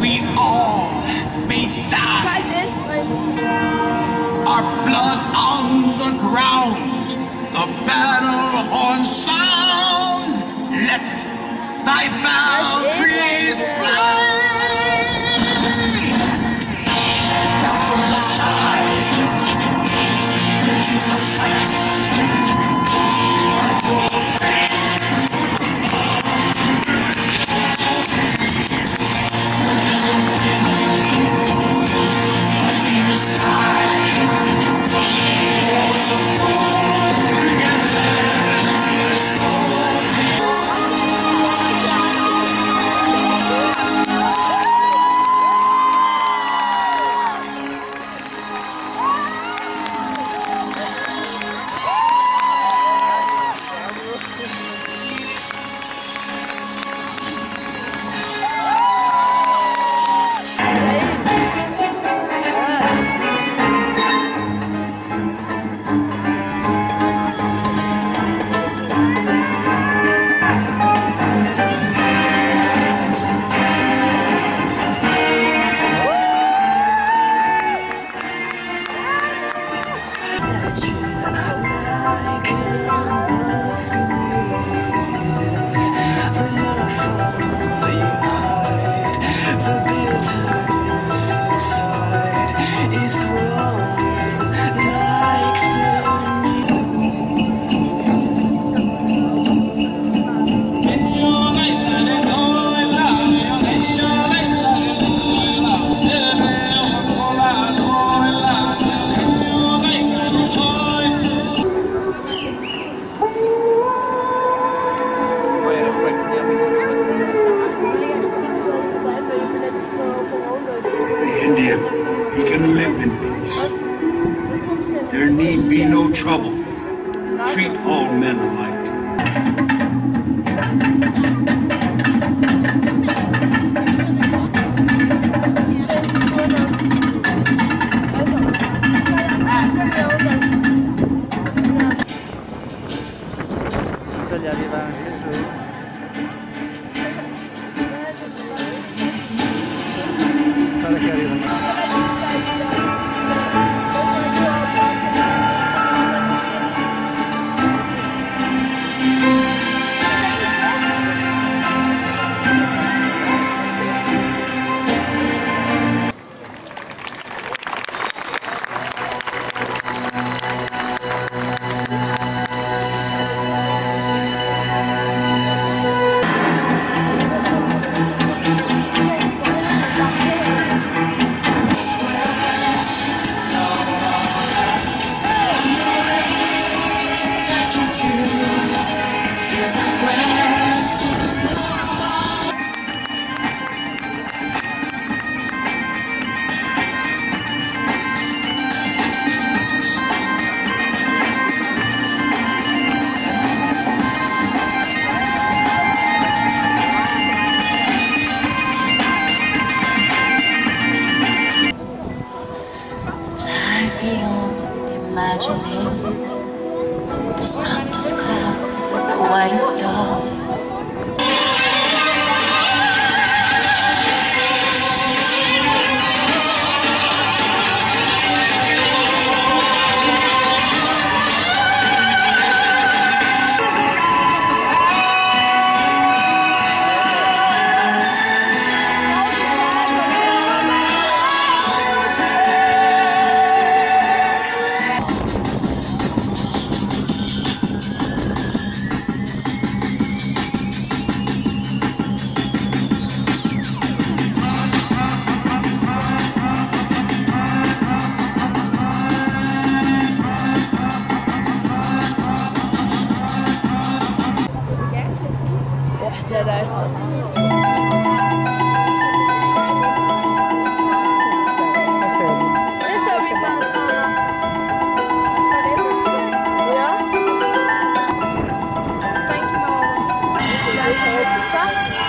we all may die. Our blood on the ground, the battle horn sound. Let thy vow. In need be no trouble. Treat all men alike. Beyond imagining the softest cloud, the whitest dove. Huh?